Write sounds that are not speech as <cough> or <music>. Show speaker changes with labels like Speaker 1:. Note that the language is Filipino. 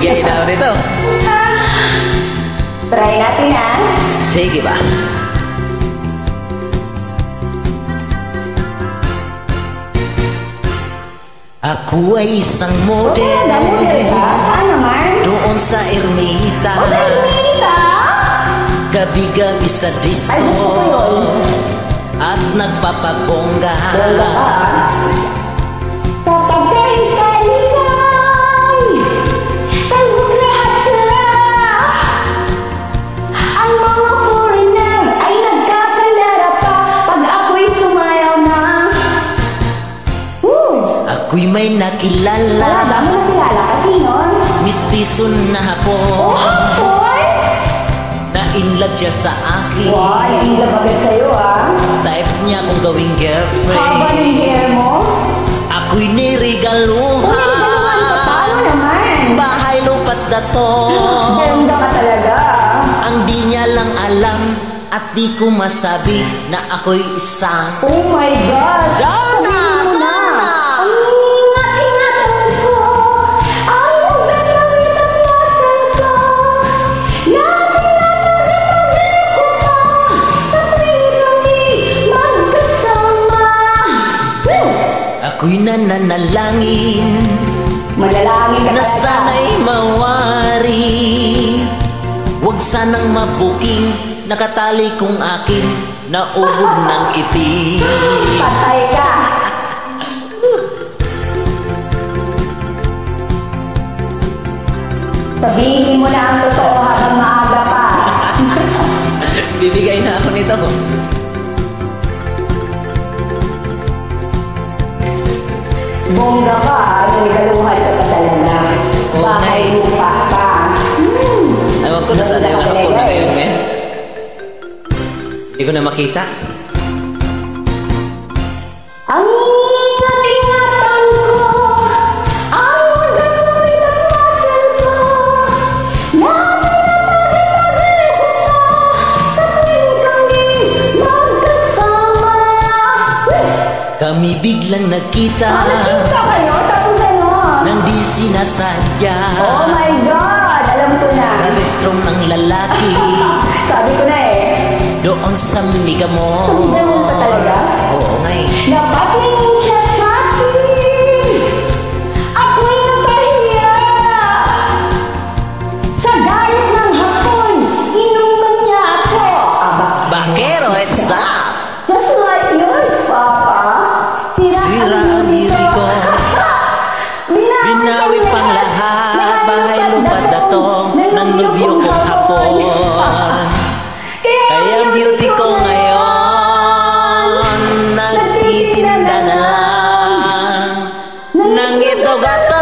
Speaker 1: Bibigyan na ako nito.
Speaker 2: Try natin ha.
Speaker 1: Sige ba? Ako ay isang model
Speaker 2: Dami mo ba? Saan naman?
Speaker 1: Doon sa Ermita
Speaker 2: O, sa Ermita?
Speaker 1: Gabi-gabi sa disco
Speaker 2: Ay, gusto ko yun.
Speaker 1: At nagpapabongga
Speaker 2: Wala ka
Speaker 1: May
Speaker 2: Wala ba
Speaker 1: nakilala
Speaker 2: mo nakilala kasi nun?
Speaker 1: Mistiso na
Speaker 2: Oh,
Speaker 1: hapon
Speaker 2: hapon!
Speaker 1: Na in love siya sa akin
Speaker 2: Wow, hindi agad sa'yo ah.
Speaker 1: Type niya kung gawing
Speaker 2: Haba
Speaker 1: girlfriend
Speaker 2: ng hair mo.
Speaker 1: Ako'y
Speaker 2: ka, paano naman?
Speaker 1: Bahay lupat na to
Speaker 2: Ganda ka talaga.
Speaker 1: Ang di niya lang alam At di ko masabi Na ako'y isang
Speaker 2: Oh my God!
Speaker 1: Ako'y nananalangin.
Speaker 2: Manalangin ka
Speaker 1: Na sana'y mawari. Huwag sanang mabuking Nakatali kong akin Na ubod ng itim
Speaker 2: Patay ka! <laughs> Sabihin mo na ang totoo habang Bongga ka, naligaluhan ka pa talaga.
Speaker 1: Nga
Speaker 2: Bahay lupa ka. Hmm.
Speaker 1: Ewan ko na sana yung
Speaker 2: Ganda ka
Speaker 1: hapon na ngayon
Speaker 2: eh
Speaker 1: Hindi ko na makita
Speaker 2: Ang
Speaker 1: biglang nagkita
Speaker 2: Ah, nakita kayo? Tapos ano?
Speaker 1: Nang di sinasadya
Speaker 2: Oh my God! Alam ko na.
Speaker 1: Restrong ng lalaki <laughs>
Speaker 2: Sabi ko na eh.
Speaker 1: Doon sa miga mo
Speaker 2: Ganun pa talaga?
Speaker 1: Oo nga eh
Speaker 2: Napatingin
Speaker 1: langit do gato